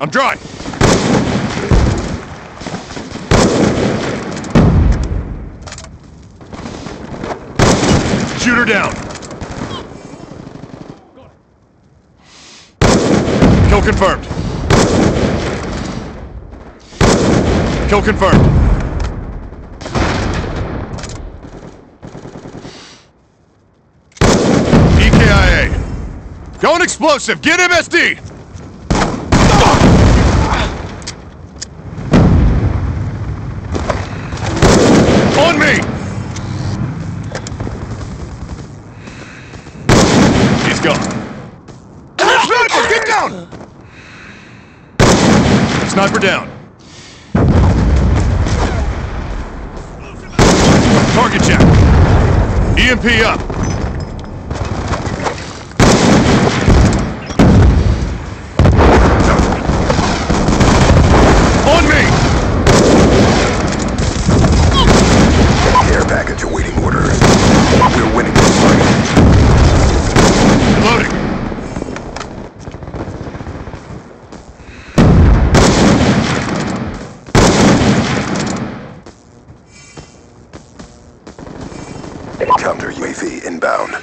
I'm dry. Shoot her down. Kill confirmed. Kill confirmed. EKIA. Going explosive. Get MSD. On me. He's gone. Sniper, get down! Sniper down. Target check. EMP up. Counter UAV inbound.